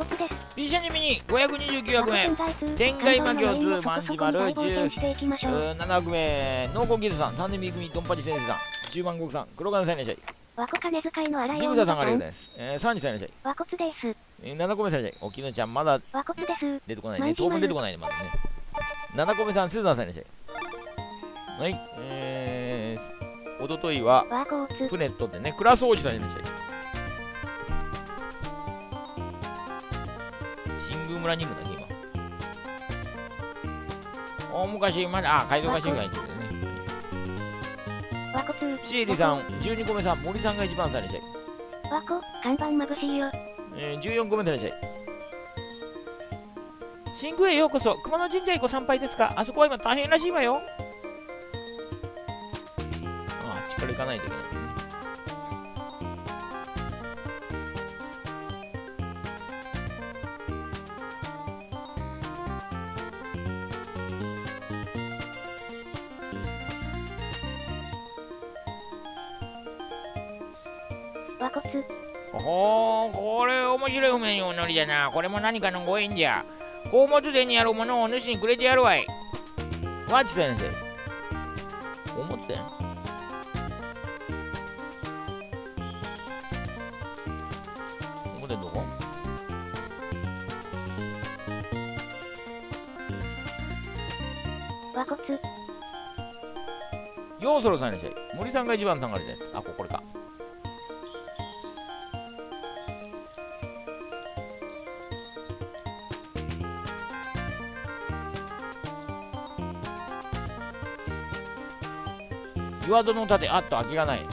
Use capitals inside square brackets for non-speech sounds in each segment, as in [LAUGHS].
和骨で。す。ピーシャニミニ529役目和骨存在数天外魔行図関東のメインをそこそこに大冒険していきましょう7枠目農耕技術さん3年 B 組ドンパチ先生さん。中番国さん黒金さんいらっしゃい。和骨金遣いの荒いジグザさんからいらっしゃいます、えー、サンジさんいらっしゃい、和骨です。えー、7個目さんいらっしゃい。おきのちゃんまだ。出てこないね。当分出てこないねまだね。7個目さんスーザンさんいらっしゃい。はい。えー、おとといは。プネットでねクラス王子さんいらっしゃい新宮村にいるんだね今。大昔まだあ海賊がシがいててね。和骨。シエリさん12個目さん森さんが一番さんいらっしゃい和骨。看板眩しいよ。えー、14個目でいらっしゃい。新宮へようこそ。熊野神社へご参拝ですか？あそこは今大変らしいわよ。あああっちから行かないといけないりじゃな。これも何かのご縁じゃ。宝物殿にあるものを主にくれてやるわい。わっちさんやせ宝物殿宝物殿どこ？和骨。ようそろさんいらっしゃい森さんが一番さんがるです。あここれか岩戸の盾あっと空きがない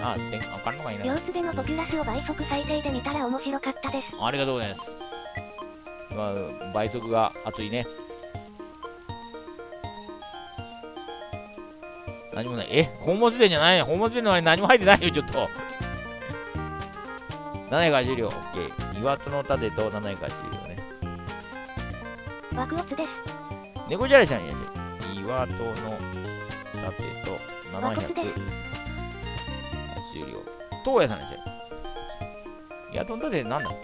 あであかんのがいない様子でのポピュラスを倍速再生で見たら面白かったです。ありがとうございます。今、倍速が熱いね。何もない。え、宝物殿じゃない宝物殿のあれ何も入ってないよ、ちょっと。780両、OK。岩戸の盾と780両ね。和骨です。猫じゃらしさんにいらっしゃい。岩戸の盾と。780両。東野さんにいらっしゃい。岩戸の盾って何だっけ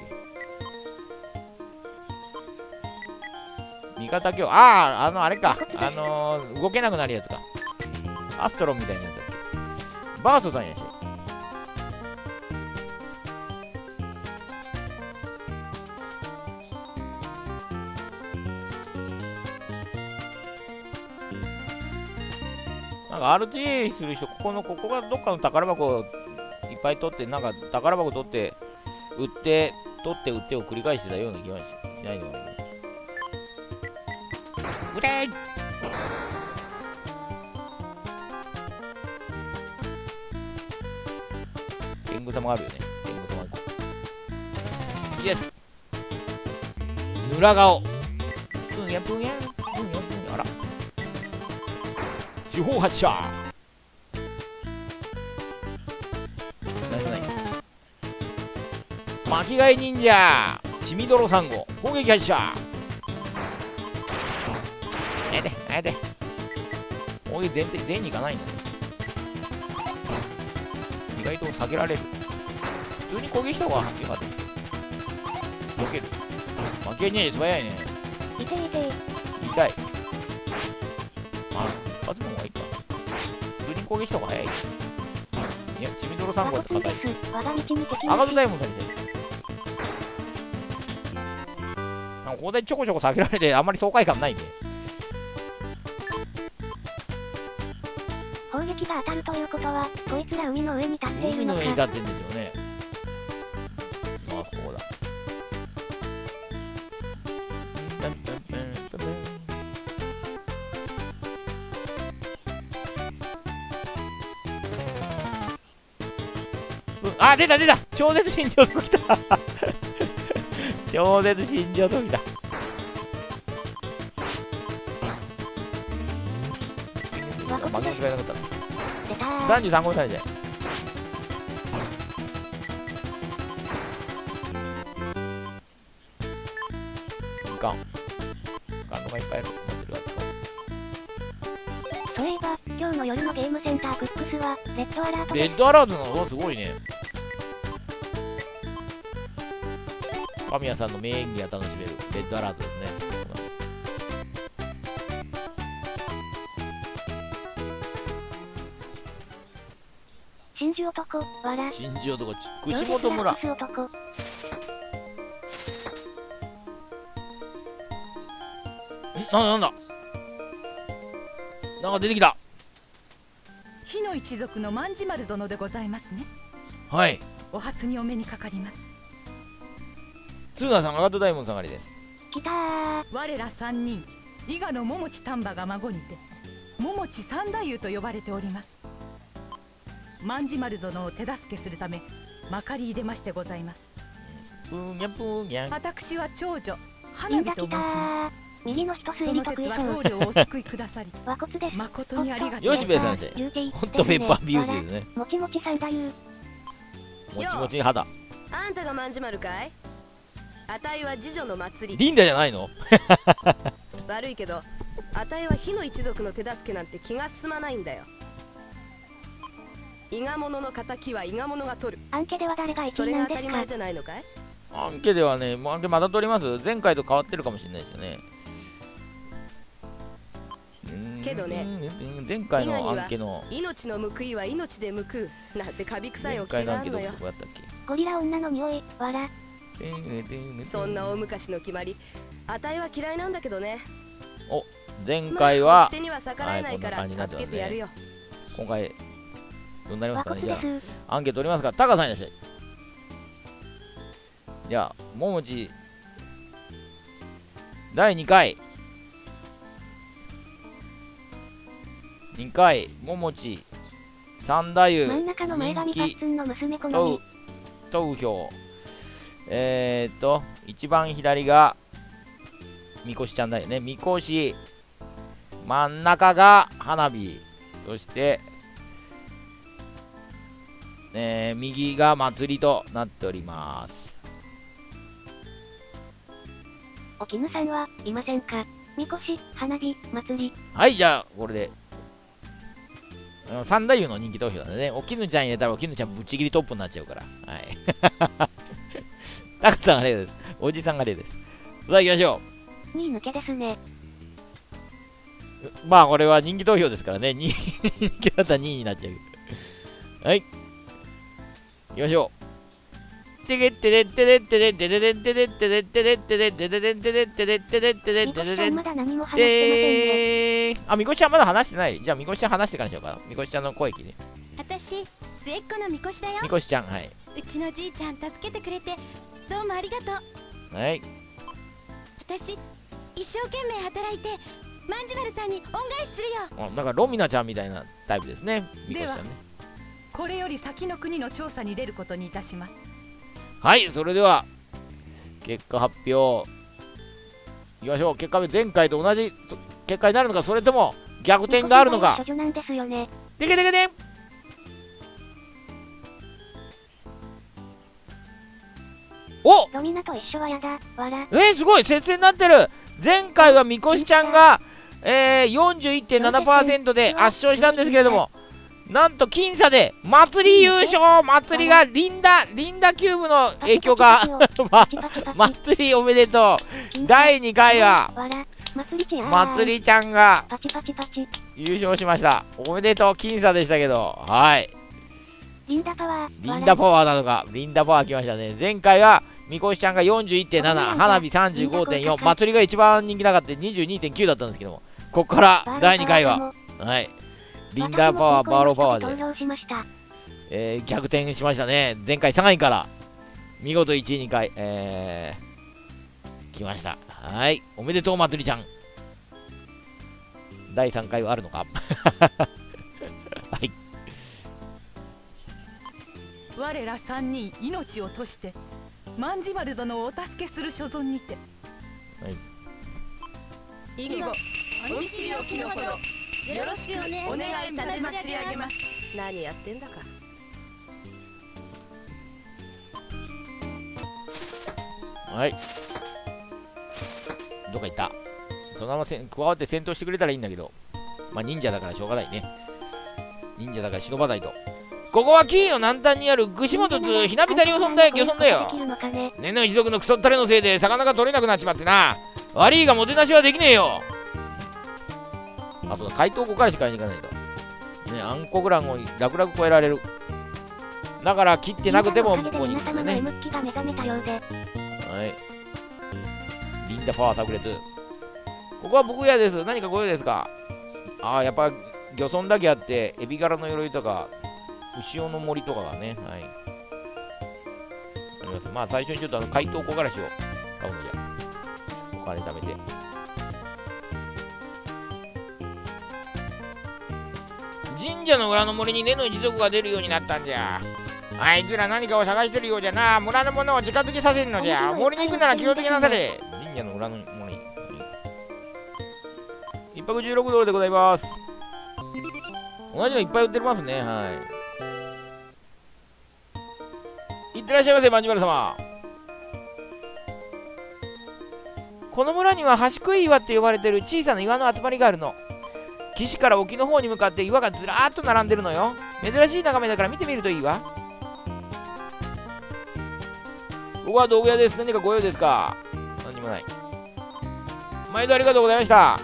味方今日、ああ、あの、あれか。あのー、動けなくなるやつか。アストロンみたいなやつだっけ。バーソさんいらっか RTA する人、ここの、ここがどっかの宝箱いっぱい取って、なんか宝箱取って、売って、取って、売ってを繰り返してたような気がしないのがいい。撃てー天狗玉あるよね。天狗玉。イエスぬら顔。ぷんやぷんや。ぷんやぷんや。あら。四方発射。巻き貝忍者血みどろサンゴ攻撃発射やでやで。攻撃全体全に行かないの？意外と下げられる。普通に攻撃した方が発見ができる。避ける。負けねえ素早いね。いていて。痛い攻撃した方が早いいや血みどろサン和ゴだって硬い骨です。我が道に敵赤なし。戸ダイヤモンドされてるなんかここでちょこちょこ下げられてあんまり爽快感ないね砲撃が当たるということは、こいつら海の上に立っている海ののか。上に立ってんですよねまあここだうんあ出た出た。超絶心情ときた超絶心情ときたわこ負け間違いなかった。出たー。33号されていかんガンドがいっぱいあるそういえば、今日の夜のゲームセンタークックスは、レッドアラートレ。ッドアラートの？おすごいね神谷さんの名演技が楽しめるレッドアラートですね。真珠男、わら。新庄とこ串本村ローテスラックス男。んなんだなんだなんか出てきた火の一族の万事丸殿でございますねはいお初にお目にかかりますツーナさん、アガト大門下がりです。来たー。我ら三人伊賀の桃地丹波が孫にて桃地三太夫と呼ばれております万事丸殿を手助けするためまかり出ましてございますぷーにゃぷん。私は長女み花火と申しまー。右の人すその推理得説は意そう。棟梁をお救いくださり和骨です。誠にありがとうよしべえさんして言うていいホットペッパービューティーですね。もちもちさんだゆう。もちもち肌。あんたがまんじまるかい？あたいは次女の祭り。リンダじゃないの？[LAUGHS] 悪いけどあたいは火の一族の手助けなんて気が進まないんだよ。伊賀者の敵は伊賀者が取る。アンケでは誰が1位それが当たり前じゃないのかい？アンケではね、もうアンケまだ取ります？前回と変わってるかもしれないですよね。けどねうん前回のアンケの、命の報いは命で報うなんてカビ臭い前おき回のアンケどがあるのよこやったっゴリラ女の匂い、わら。けそんな大昔の決まりあたいは嫌いなんだけどね前回は、手には逆らえないからはいこんな感じになってますね助けてやるよ今回、どうなりますかねじゃ。あ、アンケ取りますか？タカさんいらっしゃい。じゃあ、ももち、第2回。2回、ももち、三太夫、真ん中の前髪パッツンの娘好投み。投票。えー、っと、一番左が、みこしちゃんだよね。みこし、真ん中が花火、そして、えー右が祭りとなっております。お絹さんはいませんか？みこし、花火、祭り。はい、じゃあ、これで。三太夫の人気投票だね。おきぬちゃん入れたらおきぬちゃんぶっちぎりトップになっちゃうから。はい。[LAUGHS] タカさんが例です。おじさんが例です。さあ、行きましょう。2位抜けですね。まあ、これは人気投票ですからね。2位抜けだったら2位になっちゃう。はい。行きましょう。てげってでってでってでってででってでってでってでってでってででってでってでってでってでってででまだ何も話してませんあ、みこちゃんまだ話してない。じゃあみこちゃん話してからしようかな。みこちゃんの声聞いて。私、末っ子のみこしだよ。みこしちゃん、はい。うちのじいちゃん助けてくれてどうもありがとうはい。私一生懸命働いてまんじまるさんに恩返しするよあなんかロミナちゃんみたいなタイプですね。みこしちゃんね。これより先の国の調査に出ることにいたしますはい、それでは、結果発表。いきましょう。結果前回と同じ結果になるのか、それとも逆転があるのか。ですよね。てけてけておロミナと一緒はやだ。わら。えー、すごい接戦になってる前回はみこしちゃんが、えー、41.7%で圧勝したんですけれどもなんと僅差で祭り優勝祭りがリンダリンダキューブの影響がまパチパチパチ。祭りおめでとう第2回は。祭りちゃん。が。優勝しましたおめでとう僅差でしたけどはいリンダパワー。リンダパワーなのか、リンダパワー来ましたね。前回は、みこしちゃんが41.7、花火35.4、祭りが一番人気なかった22.9だったんですけども、ここから第2回は、はい、リンダパワー、バーローパワーで。えー逆転しましたね。前回3位から、見事1位、2回、えー、来ました。はい、おめでとう、祭りちゃん。第3回はあるのか？[LAUGHS] はい、我ら三人命を賭して万事丸殿をお助けする所存にて以後お見知りおきのほどよろしくお願い立てまつり上げます何やってんだかはい。どっか行った？そのまません加わって戦闘してくれたらいいんだけど。まあ忍者だからしょうがないね。忍者だから忍ばないと。ここはキーの南端にある串本津ひなびた漁村だよ漁村だよ。できるの一族のクソったれのせいで魚が取れなくなっちまってな。悪いがもてなしはできねえよ。あと海東湖からし買いに行かないと。ね暗黒欄を楽々越えられる。だから切ってなくても向こうに行くんだね。皆様の M 気が目覚めたようではい。リンダパワー炸裂。ここは僕屋です。何かご用ですか？ああやっぱ漁村だけあってエビ柄の鎧とか牛尾の森とかがねはい。あります。まあ最初にちょっとあの海東木枯らしを買うのじゃ。お金貯めて。神社の裏の森に根の一族が出るようになったんじゃ。あいつら何かを探してるようじゃな。村の者を近づけさせるのじゃ。森に行くなら気をつけなされ。神社の裏の森。一泊16ドルでございます。同じのいっぱい売ってますね。はいってらっしゃいませマジュマル様。この村には端食い岩って呼ばれてる小さな岩の集まりがあるの。岸から沖の方に向かって岩がずらーっと並んでるのよ。珍しい眺めだから見てみるといいわ。ここは道具屋です。何かご用ですか？何もない。毎度ありがとうございました。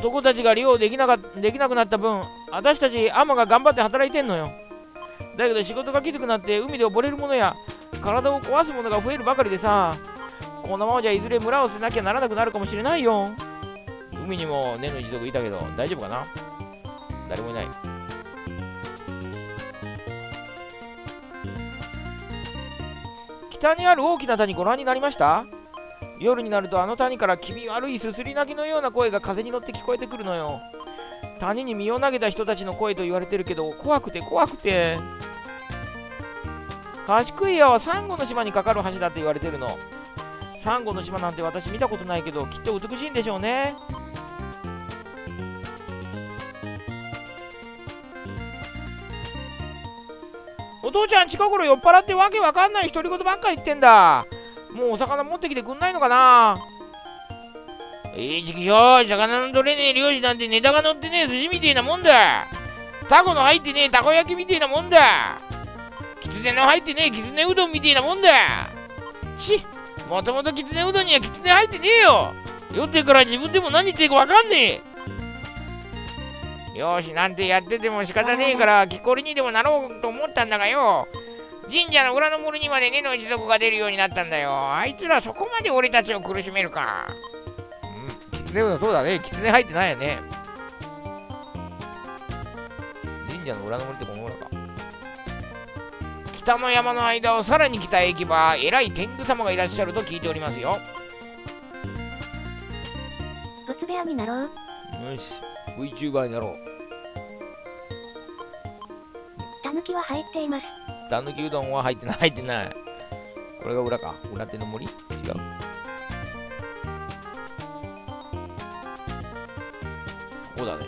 男たちが漁できなかできなくなった分私たちアマが頑張って働いてんのよ。だけど仕事がきつくなって海で溺れるものや体を壊すものが増えるばかりでさこのままじゃいずれ村を捨てなきゃならなくなるかもしれないよ。海にも根の一族いたけど大丈夫かな？誰もいない。北にある大きな谷ご覧になりました？夜になるとあの谷から気味悪いすすり泣きのような声が風に乗って聞こえてくるのよ。谷に身を投げた人たちの声と言われてるけど怖くて怖くて。賢い屋はサンゴの島にかかる橋だって言われてるの。サンゴの島なんて私見たことないけどきっと美しいんでしょうね。お父ちゃん近頃酔っ払ってわけわかんない独り言ばっか言ってんだ。もうお魚持ってきてくんないのかな？ええ時期よ魚の取れねえ漁師なんてネタが乗ってねえ寿司みてえなもんだ。タコの入ってねえたこ焼きみてえなもんだ。キツネの入ってねえキツネうどんみてえなもんだ。ちもともとキツネうどんにはキツネ入ってねえよ。酔ってから自分でも何言ってるかわかんねえ。よしなんてやってても仕方ねえから木こりにでもなろうと思ったんだがよ。神社の裏の森にまで根の一族が出るようになったんだよ。あいつらそこまで俺たちを苦しめるか。うん。キツネうどんそうだね。キツネ入ってないよね。神社の裏の森ってこの裏か。北の山の間をさらに北へ行けば偉い天狗様がいらっしゃると聞いておりますよ。仏部屋になろう。よし。VTuber になろう。たぬきは入っていますたぬきうどんは入ってない。入ってない。これが裏か。裏手の森？違う。ここだね。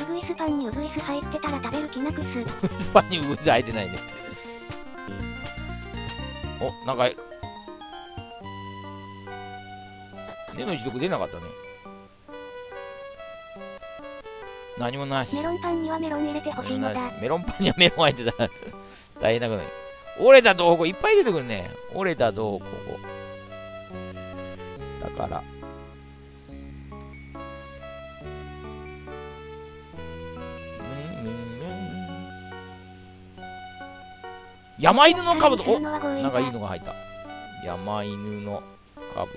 ウグイスパンにウグイス入ってたら食べる気なくすスパンにうず入ってないね。おなんか根の一族出なかったね何もなし。メロンパンにはメロン入れてほしいのだ。メロンパンにはメロン入ってた。ら [LAUGHS] 大変なことない折れたどうこいっぱい出てくるね。折れたどうこだから。山犬の兜。おなんかいいのが入った。山犬の兜。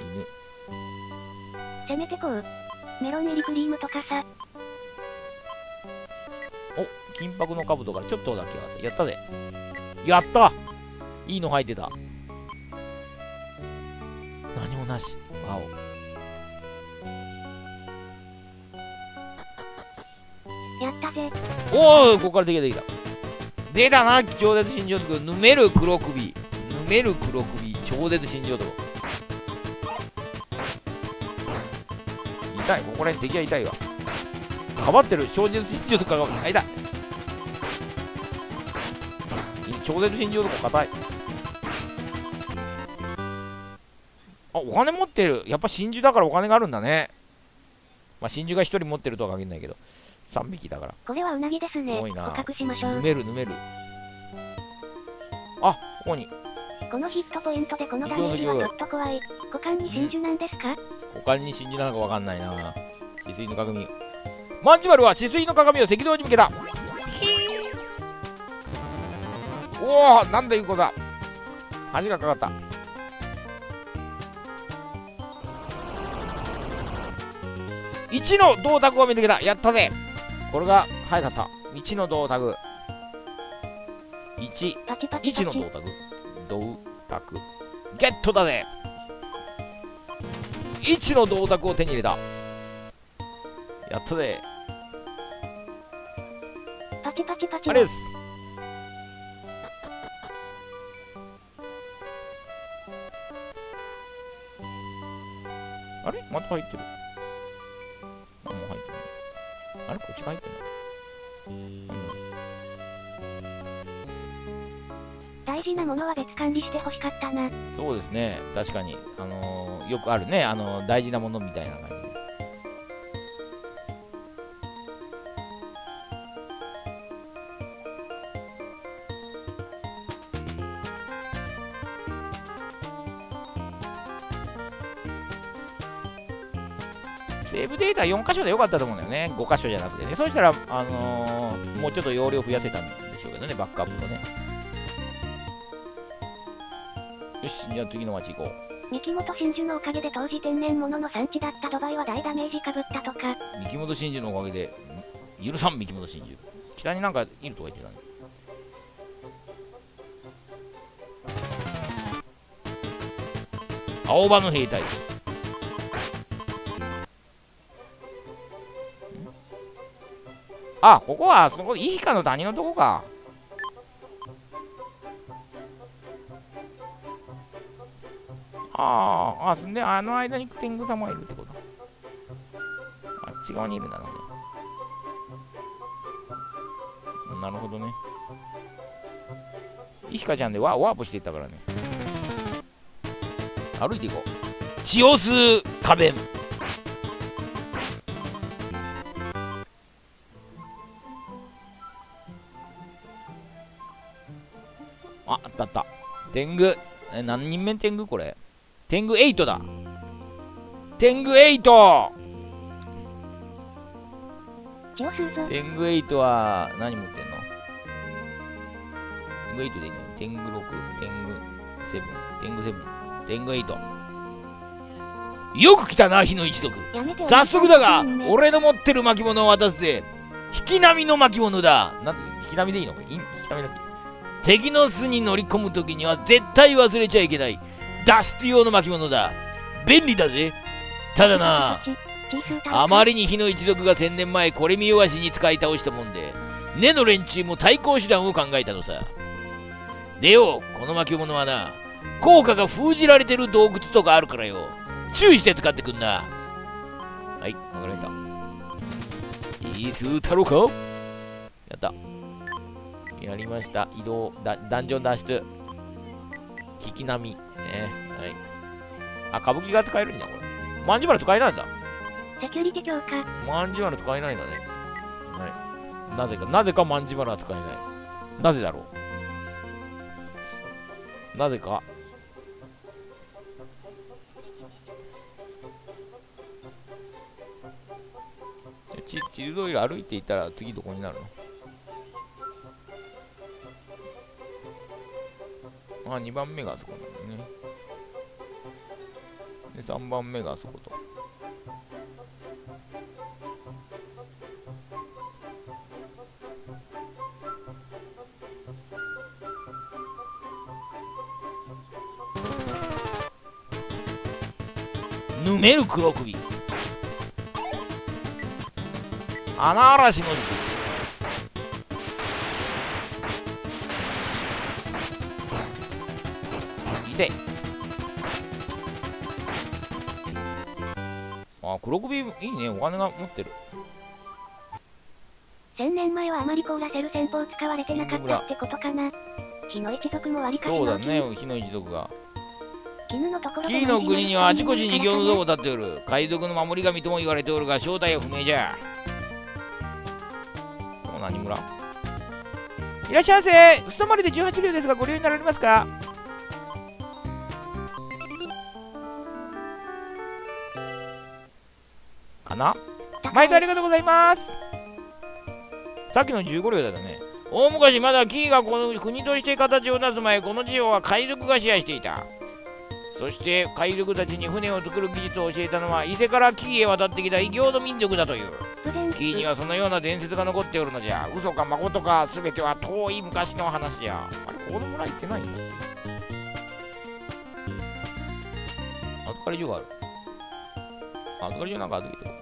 犬せめてこうメロン入りクリームとかさ。お金箔の兜からちょっとだけあったやったぜ。やった！いいの入ってた。何もなし。青。やったぜ。おおここからできたできた。出たな超絶新庄男ぬめる黒首。ぬめる黒首超絶新庄男痛い。ここら辺敵は痛いわ。かばってる。超絶新庄男があ痛い超絶新庄男硬い。お金持ってる。やっぱ真珠だからお金があるんだね。まあ真珠が1人持ってるとは限らないけど。3匹だから。これはうなぎですね。すごいな。しましょう。ぬめるぬめる。あここにこのヒットポイントでこのダメージはちょっと怖い。股間に真珠なんですか？他に真珠なのかわかんないな。止水の鏡。マンジュマルは止水の鏡を赤道に向けた。おおなんだいうことだ。橋がかかった。1の銅鐸を見つけた。やったぜ。これが早かった。1の銅鐸1パチパチ1。の銅鐸銅鐸ゲットだぜ！1の銅鐸を手に入れた。やったぜ。パチパチパチ。あれです。あれ？また入ってるして欲しかったな。そうですね。確かに。あのーよくあるね。あのー大事なものみたいな感じ。でセーブデータ4箇所でよかったと思うんだよね。5箇所じゃなくてね。そうしたら、あのーもうちょっと容量増やせたんでしょうけどね。バックアップとね。よしじゃあ次の町行こう。三木本真珠のおかげで当時天然物の産地だったドバイは大ダメージかぶったとか。三木本真珠のおかげでん許さん三木本真珠北になんかいるとか言ってたね青葉の兵隊。ん？あここはそこイヒカの谷のとこかあーあそんであの間に天狗様がいるってことあっち側にいるんだな、うんなるほどね。イヒカちゃんでワワープしていったからね。歩いていこう。血を吸う花弁。あ、あったあった。天狗。え、何人目天狗これ？天狗8だ。天狗 8! 血を吸うぞ。天狗8は何持ってんの？天狗8でいいの？天狗6、天狗7、天狗7、天狗8。よく来たな、火の一族。早速だが俺の持ってる巻物を渡すぜ。引き波の巻物だ。なんで、引き波でいいの？い引き波だっけ？敵の巣に乗り込むときには絶対忘れちゃいけない。脱出用の巻物だ。便利だぜ。ただな、あまりに火の一族が千年前これ見よがしに使い倒したもんで根の連中も対抗手段を考えたのさ。でよこの巻物はな効果が封じられてる洞窟とかあるからよ。注意して使ってくんな。はいわかりました。いいスー太郎か？やった。やりました。移動だダンジョン脱出。引き波ねはいあ歌舞伎が使えるんだこれまんじまる使えないんだセキュリティ強化。まんじまる使えないんだね。はい。なぜか、なぜかまんじまるは使えない。なぜだろう。なぜか。ち、チルドイル歩いていったら次どこになるのあ、2番目があそこなんだね。で、3番目があそこと。ぬめる黒首穴嵐の時あ黒首いいね。お金が持ってる。千年前はあまり凍らせる戦法使われてなかったってことかな。火の一族も割りそうだのね火の一族が。絹のところでキーの国にはあちこちに行の像を立っておる。海賊の守り神とも言われておるが正体は不明じゃ。もう何村？いらっしゃいませ。ふとまりで18両ですがご利用になられますか？かな？毎度ありがとうございます。さっきの15両だったね。大昔まだキーがこの国として形をなす前この地方は海賊が支配していた。そして海賊たちに船を作る技術を教えたのは伊勢から紀伊へ渡ってきた異形の民族だという。突然紀伊にはそのような伝説が残っておるのじゃ。嘘か誠か全ては遠い昔の話じゃ。あれこの村行ってない？んだ預かり所がある。あ預かり所なんか預けてる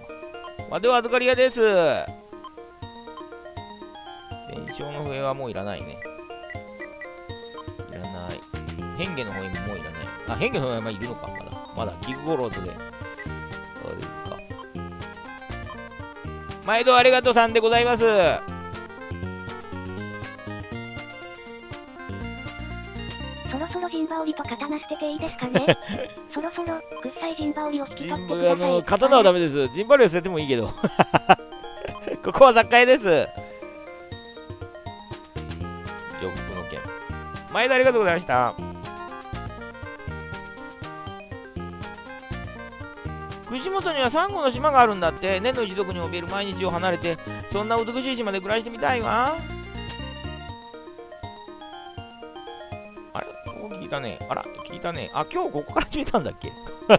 まあでは預かり屋です。伝承の笛はもういらないね。いらない。変化の笛ももういらない。あ変化の笛はいるのか。まだ。まだギグゴローズで。そうですか。毎度ありがとうさんでございます。そろそろ陣羽織と刀捨てていいですかね？[LAUGHS] そろそろ臭い陣羽織を引きジン取ってください。あの刀はダメです。ジンバルは捨ててもいいけど。[LAUGHS] ここは雑貨屋です。洋服の件毎度ありがとうございました。串本にはサンゴの島があるんだって。年の一族に怯える毎日を離れてそんな美しい島で暮らしてみたいわたね。あら聞いたね。あ今日ここから始めたんだっけ？[LAUGHS]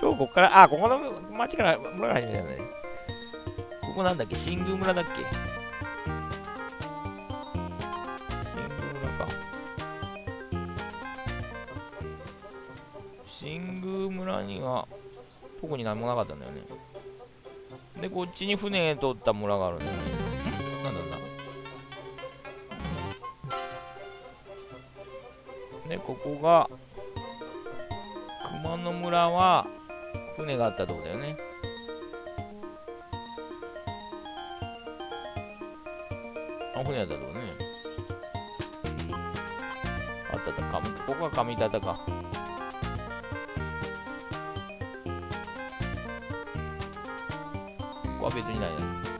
今日ここからあここの町から村から始めたんだね。ここなんだっけ？新宮村だっけ？新宮村か。新宮村には特に何もなかったんだよね。でこっちに船通った村があるんだよね。でここが熊野村は船があったとこだよね。あ船だったとこね。あったあったかここが上田か。ここは別にないな。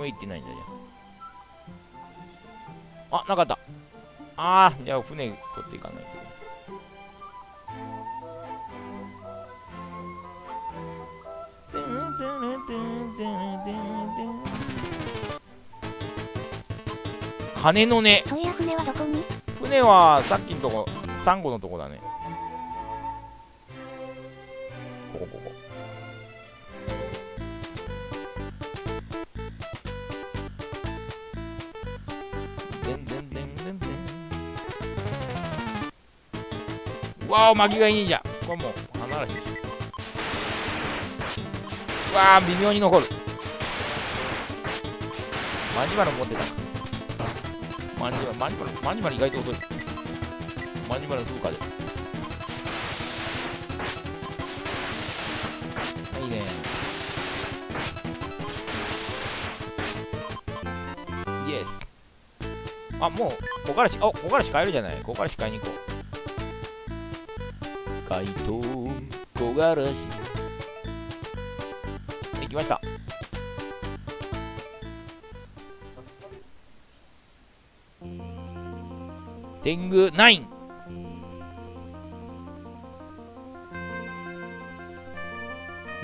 上行ってないんだじゃ。ああなかった。ああじゃあ船取っていかないと。鐘の音そういや船はどこに船はさっきのとこサンゴのとこだね。ここここ。わあ巻きがいいじゃんこれもうしわあ微妙に残るマジマル持ってた。マジマルマジマルマジマル意外と遅い。マジマルの風化で。いいね。イエス。あもう木枯らしあ木枯らし買えるじゃない。木枯らし買いに行こう怪盗木枯らし。行きました。天狗9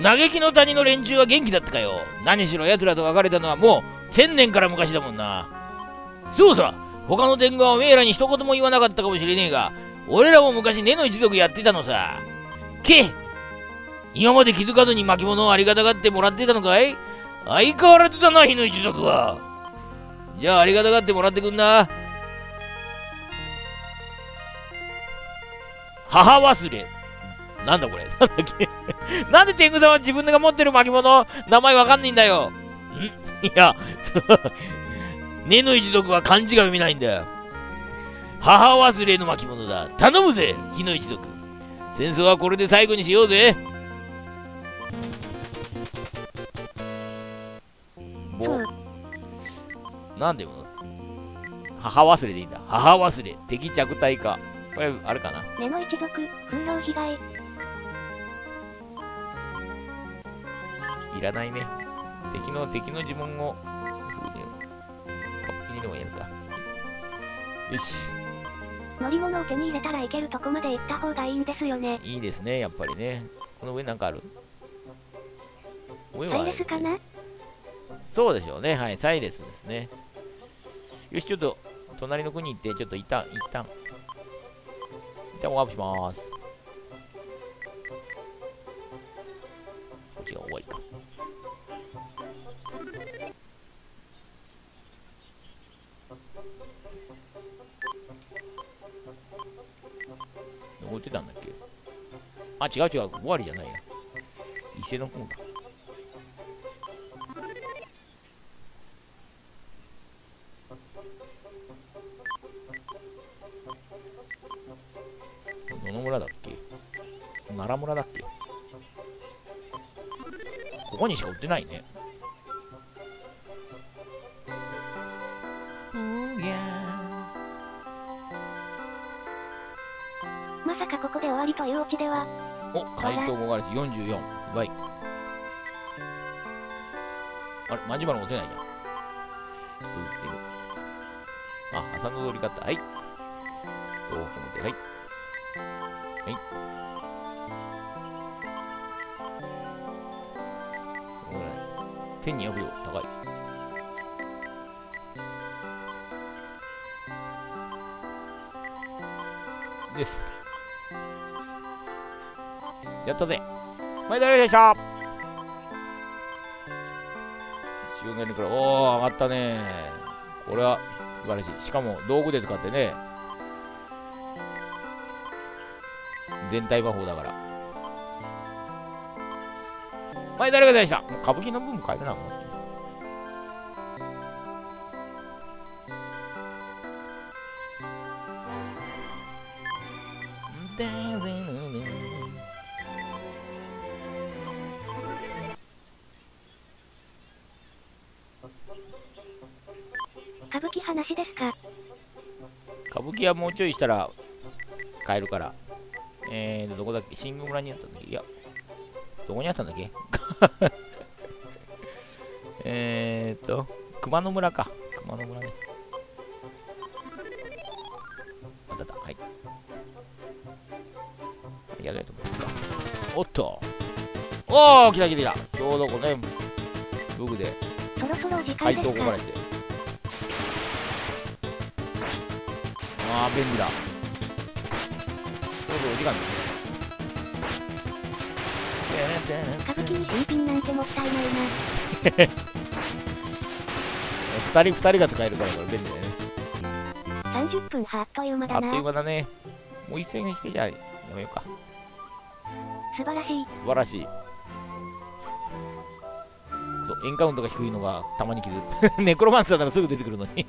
嘆きの谷の連中は元気だったかよ。何しろ奴らと別れたのはもう千年から昔だもんな。そうさ。他の天狗はおめえらに一言も言わなかったかもしれねえが俺らも昔根の一族やってたのさ。け今まで気づかずに巻物をありがたがってもらってたのかい？相変わらずだな火の一族は。じゃあありがたがってもらってくんな。母忘れ。なんだこれ？なんだっけ？[LAUGHS] なんで天狗さんは自分が持ってる巻物、名前わかんねえんだよ。ん？いや、そう。根の一族は漢字が読めないんだよ。母忘れの巻物だ。頼むぜ、火の一族。戦争はこれで最後にしようぜ。ぼそうなんで読むの母忘れでいいんだ。母忘れ。敵着体化。これ、あれかな？目の一族、風評被害。いらないね。敵の、敵の呪文を、風に、カップにでもやるか。よし。乗り物を手に入れたら行けるとこまで行った方がいいんですよね。いいですね、やっぱりね。この上なんかある？上はサイレスかな？そうでしょうね。はい、サイレスですね。よし、ちょっと、隣の国行って、ちょっと一旦、一旦、一旦ワープします。残ってたんだっけ？あ、違う違う、終わりじゃないや。伊勢の方だ。どの村だっけ？奈良村だっけ？ここにしか売ってないね。お、怪盗モガレス44倍。あれ、マジマル持てないじゃん。どうってる？あ、朝の通り方。はい。どうこの手、はい。はい。おらい。天に破るよ。高い。です。やったぜ。前田でした。周年から、おお、上がったね。これは素晴らしい。しかも道具で使ってね。全体魔法だから。前誰がでした。歌舞伎の分も変えるな、もう。はもうちょいしたら変えるから。えーと、どこだっけ？新宮村にあったんだっけいや、どこにあったんだっけ？[LAUGHS] えーと、熊野村か。熊野村ね。あったあった。はい。やるやと思うか。おっと。おー、来た来た来た。ちょうどこれ、ブグでそろそろお時間怪ですか盗こばれて。あー、便利だ。そろそろお時間。歌舞伎に新品なんてもったいないな。[LAUGHS] 二人二人が使えるからこれ便利だよね。30分はあっという間だあっというな。間だね。もう一戦してじゃあやめようか。素晴らしい。素晴らしい。そう、エンカウントが低いのがたまに気づく。[LAUGHS] ネクロマンスだったらすぐ出てくるのに。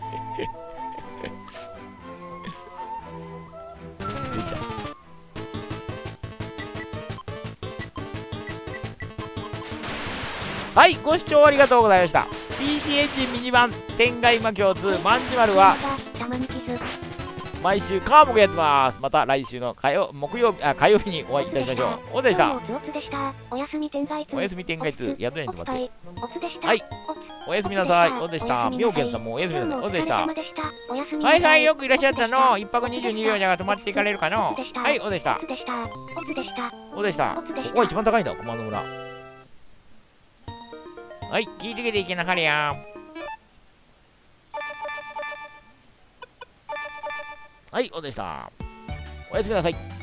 はい、ご視聴ありがとうございました。PC エンジンミニ版天外魔境2マンジマルは。毎週カーモグやってます。また来週の火曜木曜日あ火曜日にお会いいたしましょう。おでした。どうもつおつでした。おやすみ天外つ。おやすみ天外2宿に泊まって。おつでした。はいお。やすみなさい。おでした。みょうけんさんもおやすみなさい。おでしたお。疲れ様でした。はいはい、よくいらっしゃったの。一泊22両じゃが泊まっていかれるかのはい、おでしたお。つでした。おつでした。おでした。おつでしたここが一番高いんだ、駒の村。はい、聞いてけていけなはれや。はい、おでした。おやすみなさい。